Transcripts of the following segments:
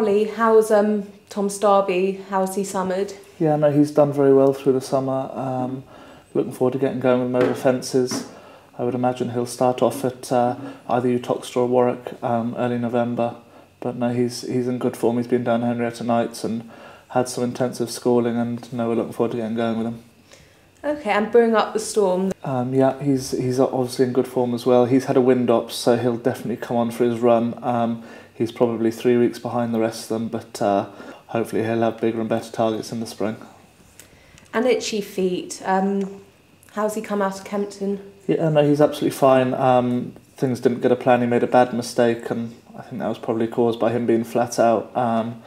Ollie, how's um, Thomas Darby? How's he summered? Yeah, no, he's done very well through the summer. Um, looking forward to getting going with over fences. I would imagine he'll start off at uh, either Uttoxeter or Warwick um, early November. But no, he's he's in good form. He's been down Henrietta Knights and had some intensive schooling, and no, we're looking forward to getting going with him. Okay, and Brewin'upastorm. Um, yeah, he's he's obviously in good form as well. He's had a wind up, so he'll definitely come on for his run. Um, he's probably three weeks behind the rest of them, but uh, hopefully he'll have bigger and better targets in the spring. And itchy feet. Um, how's he come out of Kempton? Yeah, no, he's absolutely fine. Um, things didn't get a plan. He made a bad mistake, and I think that was probably caused by him being flat out. Um,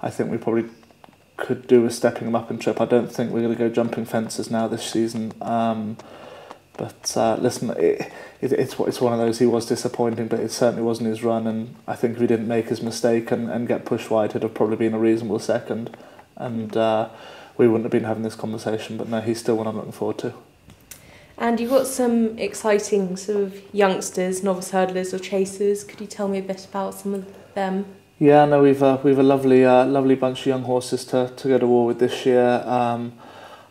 I think we probably could do with stepping him up and trip. I don't think we're going to go jumping fences now this season. Um, but uh, listen, it, it, it's it's one of those. He was disappointing, but it certainly wasn't his run. And I think if he didn't make his mistake and, and get pushed wide, it'd have probably been a reasonable second. And uh, we wouldn't have been having this conversation. But no, he's still one I'm looking forward to. And you've got some exciting sort of youngsters, novice hurdlers or chasers. Could you tell me a bit about some of them? Yeah, no, we've uh, we've a lovely uh, lovely bunch of young horses to, to go to war with this year. Um,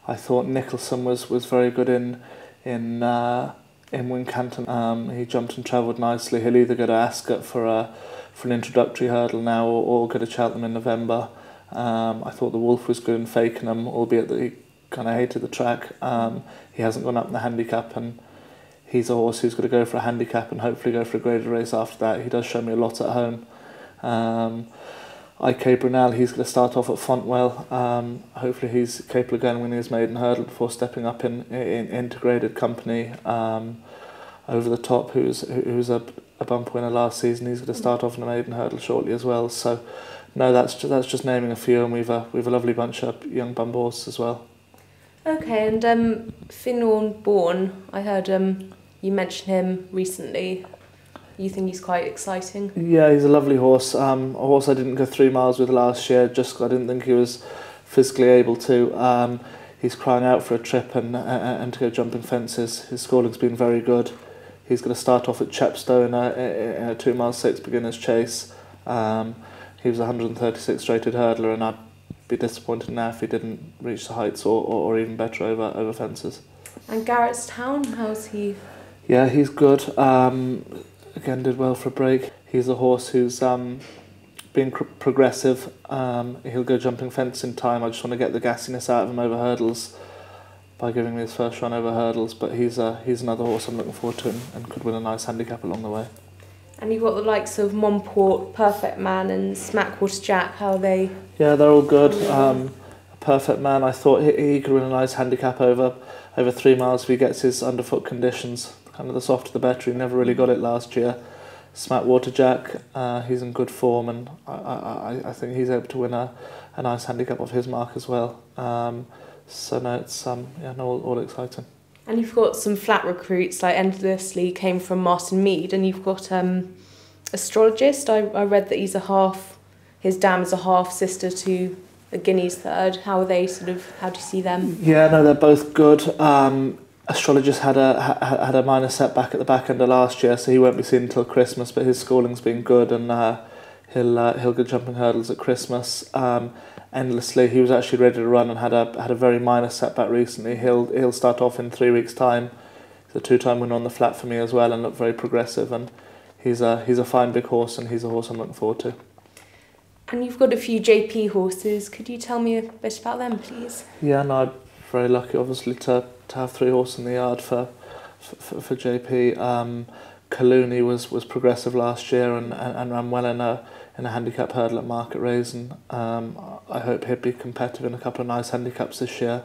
I thought Nickolson was, was very good in in uh, in Wincanton. Um, he jumped and travelled nicely. He'll either go to Ascot for a for an introductory hurdle now, or, or go to Cheltenham in November. Um, I thought the Wolf was good in Fakenham, albeit that he kind of hated the track. Um, he hasn't gone up in the handicap, and he's a horse who's going to go for a handicap and hopefully go for a graded race after that. He does show me a lot at home. Um, IK Brunel, he's going to start off at Fontwell. Um, hopefully he's capable of winning his maiden hurdle before stepping up in, in integrated company. Um, over the top, who's who's a, a bump winner last season, he's going to start off in a maiden hurdle shortly as well. So, no, that's just, that's just naming a few, and we've a we've a lovely bunch of young bump horses as well. Okay, and um, Finawn Bawn, I heard um, you mention him recently. You think he's quite exciting? Yeah, he's a lovely horse. Um, a horse I didn't go three miles with last year, just I didn't think he was physically able to. Um, he's crying out for a trip and uh, and to go jumping fences. His scoring's been very good. He's going to start off at Chepstow in a, in a two mile six beginners chase. Um, he was a 136 rated hurdler, and I'd be disappointed now if he didn't reach the heights or, or, or even better over over fences. And Garrettstown, how's he? Yeah, he's good. Um, again did well for a break. He's a horse who's um, been progressive. Um, he'll go jumping fence in time. I just want to get the gassiness out of him over hurdles by giving me his first run over hurdles. But he's a, he's another horse I'm looking forward to and, and could win a nice handicap along the way. And you've got the likes of Monport, Perfect Man, and Smackwater Jack. How are they? Yeah, they're all good. Um, Perfect Man, I thought he, he could win a nice handicap over over three miles if he gets his underfoot conditions kind of the softer the better. He never really got it last year. Smackwater Jack, uh, he's in good form, and I, I, I think he's able to win a, a nice handicap off his mark as well. Um, so no, it's um, yeah, no, all, all exciting. And you've got some flat recruits like Endlessly came from Martyn Meade, and you've got um, astrologist. I, I read that he's a half. His dam is a half sister to a Guineas third. How are they sort of? How do you see them? Yeah, no, they're both good. Um, astrologist had a had a minor setback at the back end of last year, so he won't be seen until Christmas. But his schooling's been good, and uh, he'll uh, he'll go jumping hurdles at Christmas. Um, endlessly, he was actually ready to run and had a had a very minor setback recently. He'll he'll start off in three weeks' time. He's a two-time winner on the flat for me as well, and look very progressive. And he's a he's a fine big horse, and he's a horse I'm looking forward to. And you've got a few JP horses. Could you tell me a bit about them, please? Yeah, no, very lucky, obviously, to to have three horses in the yard for for, for JP. Um, Kaluni was, was progressive last year and, and, and ran well in a in a handicap hurdle at Market Rasen. Um, I hope he'd be competitive in a couple of nice handicaps this year.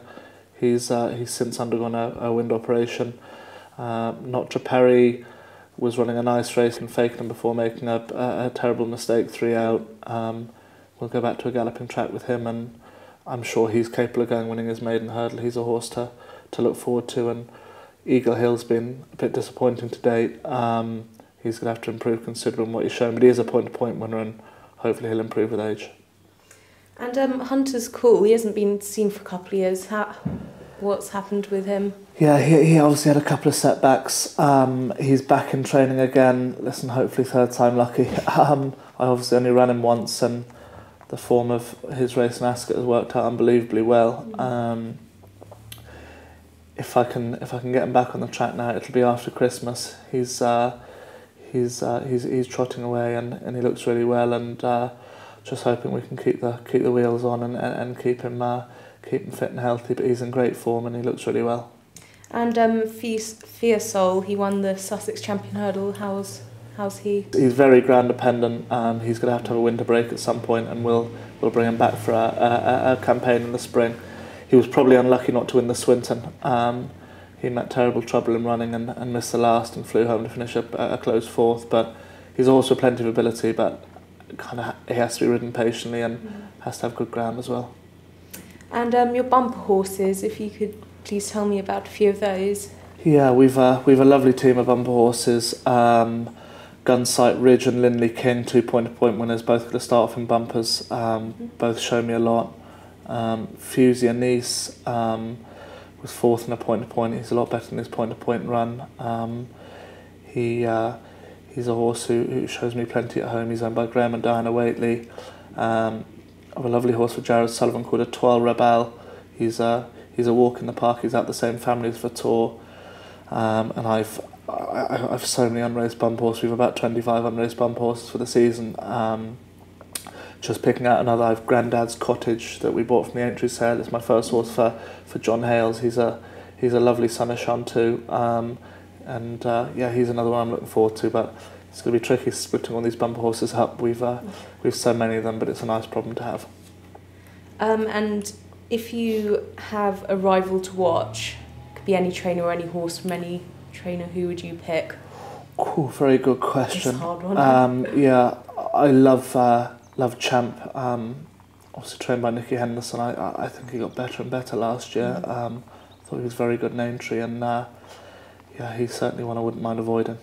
He's uh, he's since undergone a, a wind operation. Uh, Notre Pari was running a nice race in Fakenham before making a, a, a terrible mistake, three out. Um, we'll go back to a galloping track with him, and I'm sure he's capable of going winning his maiden hurdle. He's a horse to to look forward to. And Eagle Hill's been a bit disappointing to date. Um, he's going to have to improve considerably on what he's shown, but he is a point-to-point winner, and hopefully he'll improve with age. And um, Hunters Call. He hasn't been seen for a couple of years. How, what's happened with him? Yeah, he, he obviously had a couple of setbacks. Um, he's back in training again. Listen, hopefully third time lucky. Um, I obviously only ran him once, and the form of his race in Ascot has worked out unbelievably well. Um, if I can if I can get him back on the track now, it'll be after Christmas. He's uh, he's uh, he's he's trotting away and, and he looks really well and uh, just hoping we can keep the keep the wheels on and, and, keep him uh, keep him fit and healthy. But he's in great form and he looks really well. And um, Fiesole, he won the Sussex Champion Hurdle. How's how's he? He's very ground dependent. Um, he's going to have to have a winter break at some point, and we'll we'll bring him back for a, a, a campaign in the spring. He was probably unlucky not to win the Swinton. Um, he met terrible trouble in running and, and missed the last and flew home to finish up a, a close fourth. But he's also plenty of ability, but kind of he has to be ridden patiently and mm. has to have good ground as well. And um, your bumper horses, if you could please tell me about a few of those. Yeah, we've uh, we've a lovely team of bumper horses. Um, Gunsight Ridge and Linley King, two point to point winners, both going to start off in bumpers. Um. Both show me a lot. Um, Fusia Nice um, was fourth in a point to point. He's a lot better than his point to point run. Um, he uh, he's a horse who, who shows me plenty at home. He's owned by Graham and Diana Whateley. Um, I have a lovely horse for Jared Sullivan called Etoile Rebel. He's a he's a walk in the park. He's out the same family as Tour, um, and I've I, I've so many unraced bump horses. We've about 25 unraced bump horses for the season. Um, just picking out another, I've Grandad's Cottage that we bought from the entry sale. It's my first horse for, for John Hales. He's a he's a lovely son of Shantou. Um, and uh, yeah, he's another one I'm looking forward to. But it's going to be tricky splitting all these bumper horses up. We've uh, we've so many of them, but it's a nice problem to have. Um, and if you have a rival to watch, be any trainer or any horse from any trainer, who would you pick? Cool, very good question. It's a hard one. Um, yeah, I love uh, love Champ. Um, also trained by Nicky Henderson. I I think he got better and better last year. Mm. Um, I thought he was very good in entry, and uh, yeah, he's certainly one I wouldn't mind avoiding.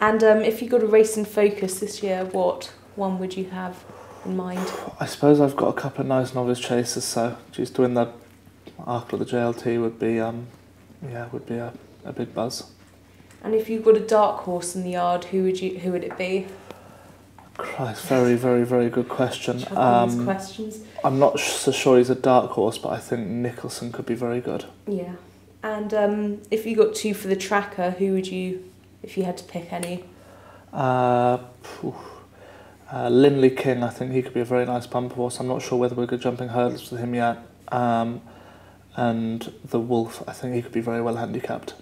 And um, if you got a race in focus this year, what one would you have in mind? I suppose I've got a couple of nice novice chasers, so just doing the Arkle the JLT would be um, yeah would be a a big buzz. And if you've got a dark horse in the yard, who would you who would it be? Christ, very, very, very good question. Um, questions. I'm not so sure he's a dark horse, but I think Nickolson could be very good. Yeah. And um, if you got two for the tracker, who would you, if you had to pick any? Uh, uh, Linley King, I think he could be a very nice bumper horse. I'm not sure whether we're good jumping hurdles with him yet. Um, and the Wolf, I think he could be very well handicapped.